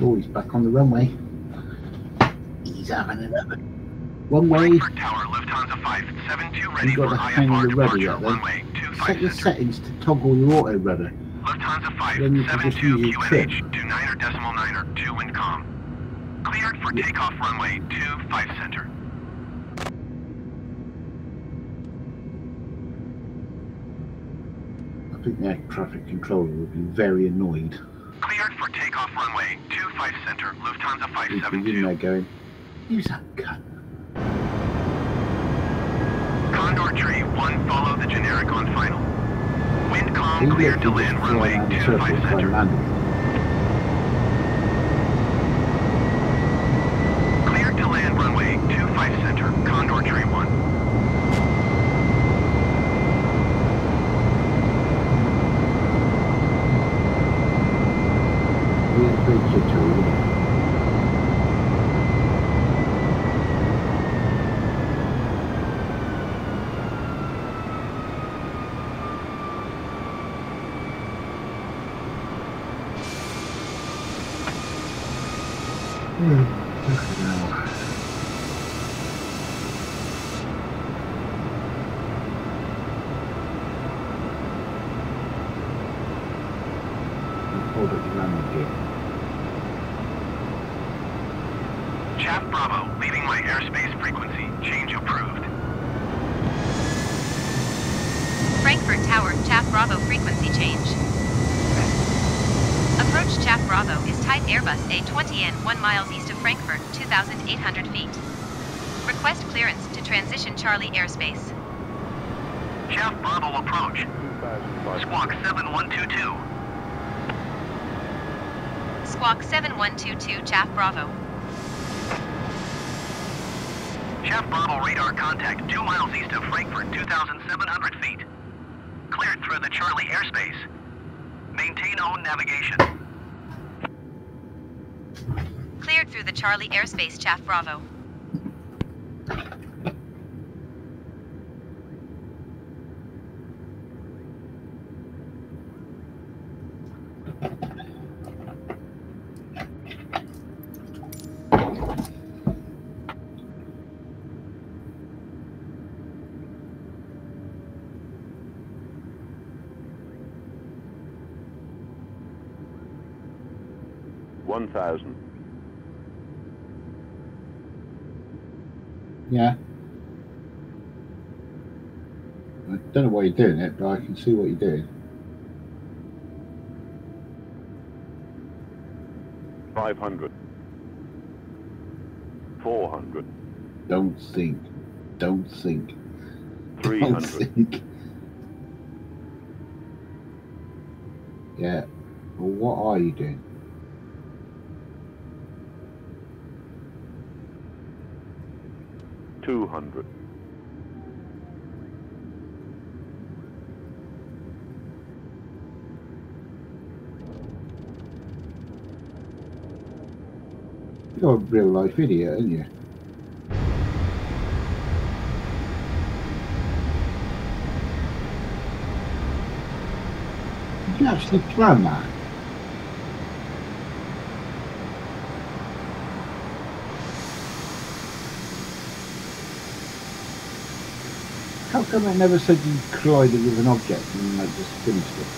Oh, he's back on the runway. He's having another runway. Tower, Lufthansa 572 ready You've got to hang the rudder yet, then. Set your settings to toggle your auto rudder. Lufthansa Then you can just 572 use your trip. QNH, to 9 decimal 9 or 2 wind com. Cleared for Yeah. takeoff runway 25 center. I think the air traffic controller would be very annoyed Cleared for takeoff runway 25 center, Lufthansa if we was in 572. there going, use that cut. Condor Tree 1, follow the generic on final. Wind calm, cleared to land runway around the 25 trying to center. Hold it, you fucking hell. Hold up your landing gear. Chaff Bravo, leaving my airspace frequency. Change approved. Frankfurt Tower, Chaff Bravo frequency change. Approach Chaff Bravo is type Airbus A20N 1 miles east of Frankfurt, 2,800 feet. Request clearance to transition Charlie airspace. Chaff Bravo approach. Squawk 7122. Squawk 7122 Chaff Bravo. Chaff Bravo radar contact 2 miles east of Frankfurt, 2,700 feet. Cleared through the Charlie airspace. Maintain own navigation. Cleared through the Charlie airspace Chaff Bravo. One thousand. Yeah. I don't know why you're doing it, but I can see what you're doing. Five hundred. Four hundred. Don't think. Don't think. Three Don't think. Yeah. Well, what are you doing? Two hundred. You're a real life idiot, aren't you? You actually plan that? How come I never said you collided with an object and I just finished it?